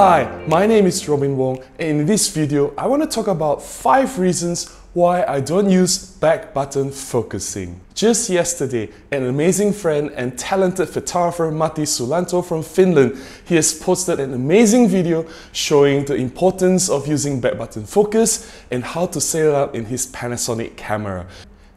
Hi, my name is Robin Wong and in this video I want to talk about 5 reasons why I don't use back button focusing. Just yesterday, an amazing friend and talented photographer Matti Sulanto from Finland, he has posted an amazing video showing the importance of using back button focus and how to set it up in his Panasonic camera.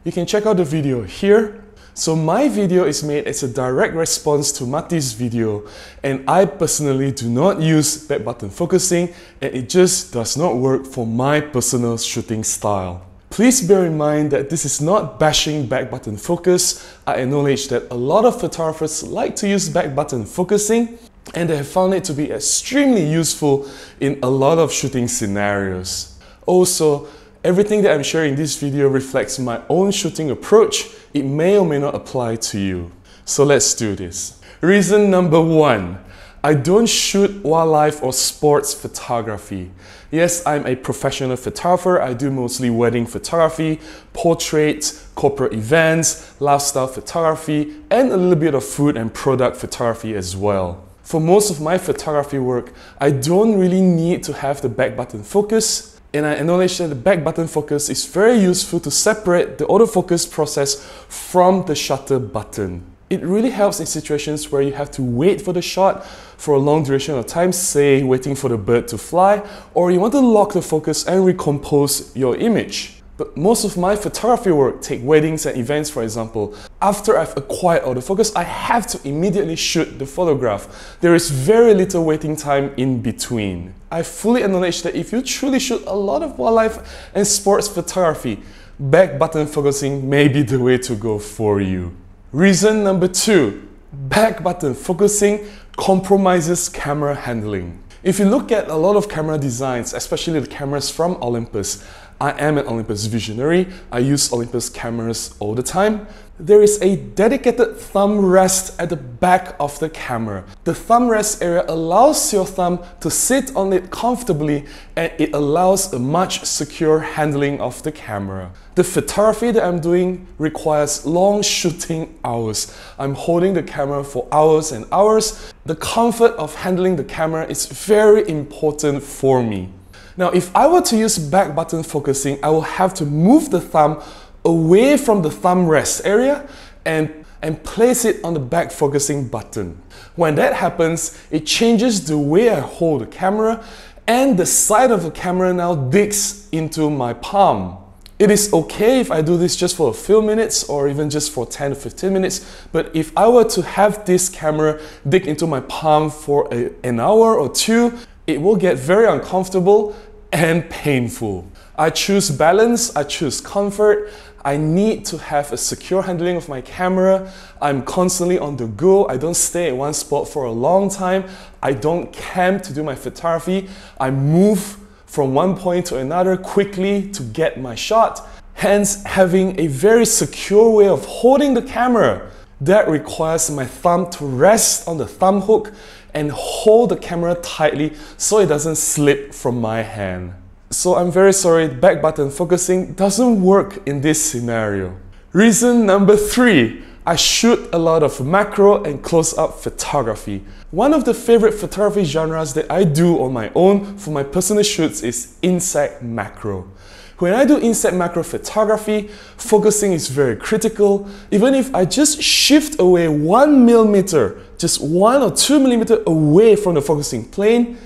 You can check out the video here so my video is made as a direct response to Matti's video and I personally do not use back button focusing and it just does not work for my personal shooting style. Please bear in mind that this is not bashing back button focus. I acknowledge that a lot of photographers like to use back button focusing and they have found it to be extremely useful in a lot of shooting scenarios. Also, Everything that I'm sharing in this video reflects my own shooting approach. It may or may not apply to you. So let's do this. Reason number one, I don't shoot wildlife or sports photography. Yes, I'm a professional photographer. I do mostly wedding photography, portraits, corporate events, lifestyle photography, and a little bit of food and product photography as well. For most of my photography work, I don't really need to have the back button focus and I acknowledge that the back button focus is very useful to separate the autofocus process from the shutter button. It really helps in situations where you have to wait for the shot for a long duration of time, say waiting for the bird to fly, or you want to lock the focus and recompose your image. But most of my photography work, take weddings and events for example, after I've acquired autofocus, I have to immediately shoot the photograph. There is very little waiting time in between. I fully acknowledge that if you truly shoot a lot of wildlife and sports photography, back button focusing may be the way to go for you. Reason number two, back button focusing compromises camera handling. If you look at a lot of camera designs, especially the cameras from Olympus, I am an Olympus visionary. I use Olympus cameras all the time. There is a dedicated thumb rest at the back of the camera. The thumb rest area allows your thumb to sit on it comfortably and it allows a much secure handling of the camera. The photography that I'm doing requires long shooting hours. I'm holding the camera for hours and hours. The comfort of handling the camera is very important for me. Now, if I were to use back button focusing, I will have to move the thumb away from the thumb rest area and, and place it on the back focusing button. When that happens, it changes the way I hold the camera and the side of the camera now digs into my palm. It is okay if I do this just for a few minutes or even just for 10 to 15 minutes, but if I were to have this camera dig into my palm for a, an hour or two, it will get very uncomfortable and painful. I choose balance, I choose comfort. I need to have a secure handling of my camera. I'm constantly on the go. I don't stay at one spot for a long time. I don't camp to do my photography. I move from one point to another quickly to get my shot. Hence, having a very secure way of holding the camera that requires my thumb to rest on the thumb hook and hold the camera tightly so it doesn't slip from my hand. So I'm very sorry, back button focusing doesn't work in this scenario. Reason number three, I shoot a lot of macro and close-up photography. One of the favorite photography genres that I do on my own for my personal shoots is insect macro. When I do insect macro photography, focusing is very critical. Even if I just shift away one millimeter, just one or two millimeter away from the focusing plane,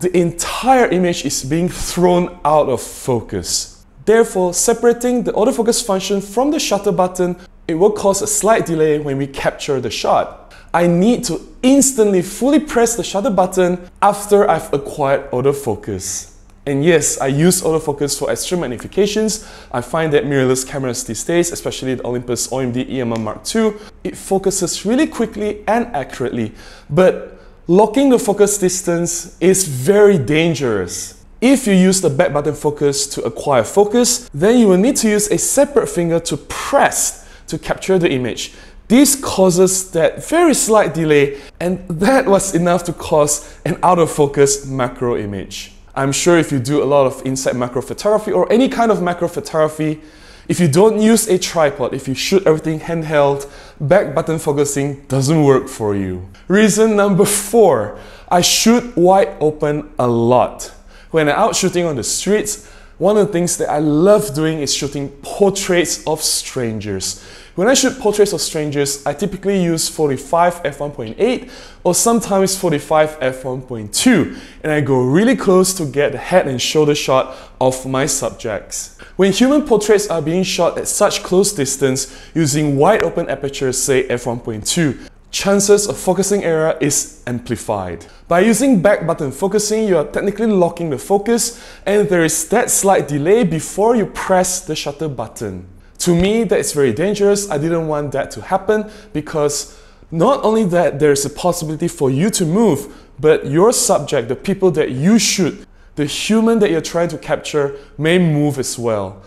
the entire image is being thrown out of focus. Therefore, separating the autofocus function from the shutter button, it will cause a slight delay when we capture the shot. I need to instantly fully press the shutter button after I've acquired autofocus. And yes, I use autofocus for extreme magnifications. I find that mirrorless cameras these days, especially the Olympus OMD EM1 Mark II, it focuses really quickly and accurately. But locking the focus distance is very dangerous. If you use the back button focus to acquire focus, then you will need to use a separate finger to press to capture the image. This causes that very slight delay and that was enough to cause an out of focus macro image. I'm sure if you do a lot of insect macro photography or any kind of macro photography, if you don't use a tripod, if you shoot everything handheld, back button focusing doesn't work for you. Reason number four, I shoot wide open a lot. When I'm out shooting on the streets, one of the things that I love doing is shooting portraits of strangers. When I shoot portraits of strangers, I typically use 45 f1.8 or sometimes 45 f1.2 and I go really close to get the head and shoulder shot of my subjects. When human portraits are being shot at such close distance using wide open apertures say f1.2, chances of focusing error is amplified. By using back button focusing, you are technically locking the focus and there is that slight delay before you press the shutter button. To me, that's very dangerous. I didn't want that to happen because not only that there's a possibility for you to move, but your subject, the people that you shoot, the human that you're trying to capture may move as well.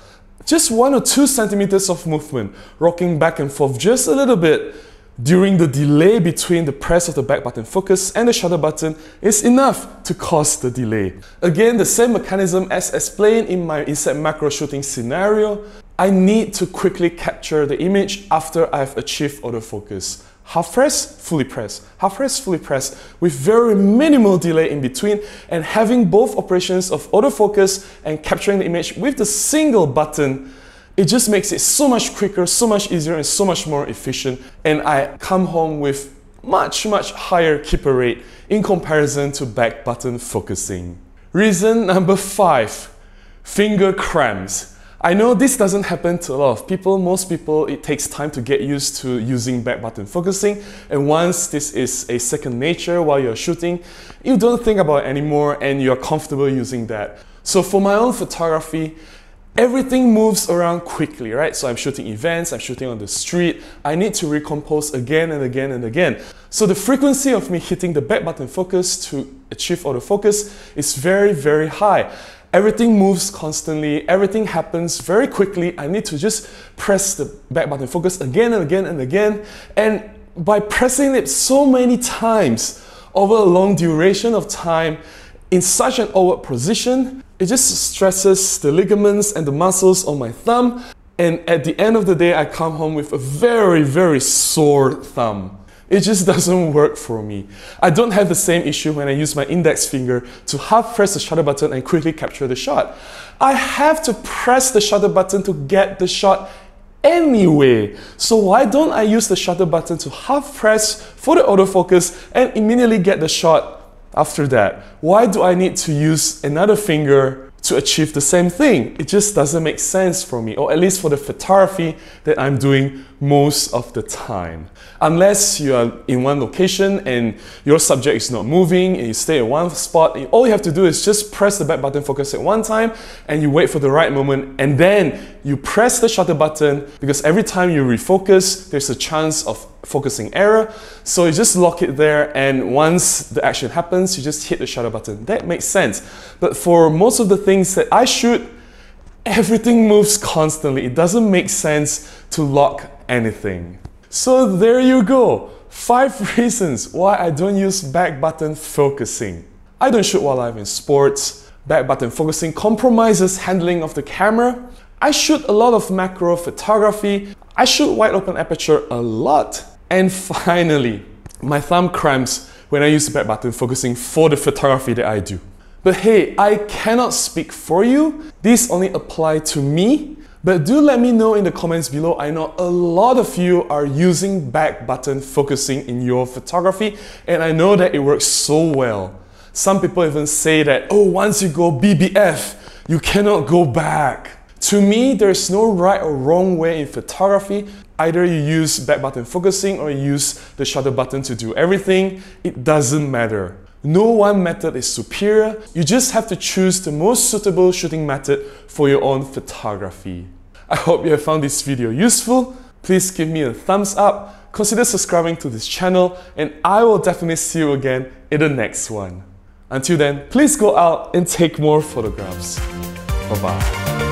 Just one or two centimeters of movement, rocking back and forth just a little bit during the delay between the press of the back button focus and the shutter button is enough to cause the delay. Again, the same mechanism as explained in my insect macro shooting scenario, I need to quickly capture the image after I've achieved autofocus. Half press, fully press, half press, fully press, with very minimal delay in between and having both operations of autofocus and capturing the image with the single button it just makes it so much quicker, so much easier, and so much more efficient. And I come home with much, much higher keeper rate in comparison to back button focusing. Reason number five, finger cramps. I know this doesn't happen to a lot of people. Most people, it takes time to get used to using back button focusing. And once this is a second nature while you're shooting, you don't think about it anymore and you're comfortable using that. So for my own photography, everything moves around quickly, right? So I'm shooting events, I'm shooting on the street. I need to recompose again and again and again. So the frequency of me hitting the back button focus to achieve autofocus is very, very high. Everything moves constantly, everything happens very quickly. I need to just press the back button focus again and again and again. And by pressing it so many times over a long duration of time in such an awkward position, it just stresses the ligaments and the muscles on my thumb. And at the end of the day, I come home with a very, very sore thumb. It just doesn't work for me. I don't have the same issue when I use my index finger to half press the shutter button and quickly capture the shot. I have to press the shutter button to get the shot anyway. So why don't I use the shutter button to half press for the autofocus and immediately get the shot after that. Why do I need to use another finger to achieve the same thing? It just doesn't make sense for me, or at least for the photography that I'm doing most of the time. Unless you are in one location and your subject is not moving and you stay at one spot, all you have to do is just press the back button focus at one time and you wait for the right moment and then you press the shutter button because every time you refocus, there's a chance of focusing error. So you just lock it there and once the action happens, you just hit the shutter button. That makes sense. But for most of the things that I shoot, everything moves constantly. It doesn't make sense to lock anything. So there you go. Five reasons why I don't use back button focusing. I don't shoot while I'm in sports. Back button focusing compromises handling of the camera. I shoot a lot of macro photography. I shoot wide open aperture a lot. And finally, my thumb cramps when I use the back button focusing for the photography that I do. But hey, I cannot speak for you. These only apply to me. But do let me know in the comments below. I know a lot of you are using back button focusing in your photography, and I know that it works so well. Some people even say that, oh, once you go BBF, you cannot go back. To me, there's no right or wrong way in photography. Either you use back button focusing or you use the shutter button to do everything. It doesn't matter. No one method is superior. You just have to choose the most suitable shooting method for your own photography. I hope you have found this video useful. Please give me a thumbs up, consider subscribing to this channel, and I will definitely see you again in the next one. Until then, please go out and take more photographs. Bye bye.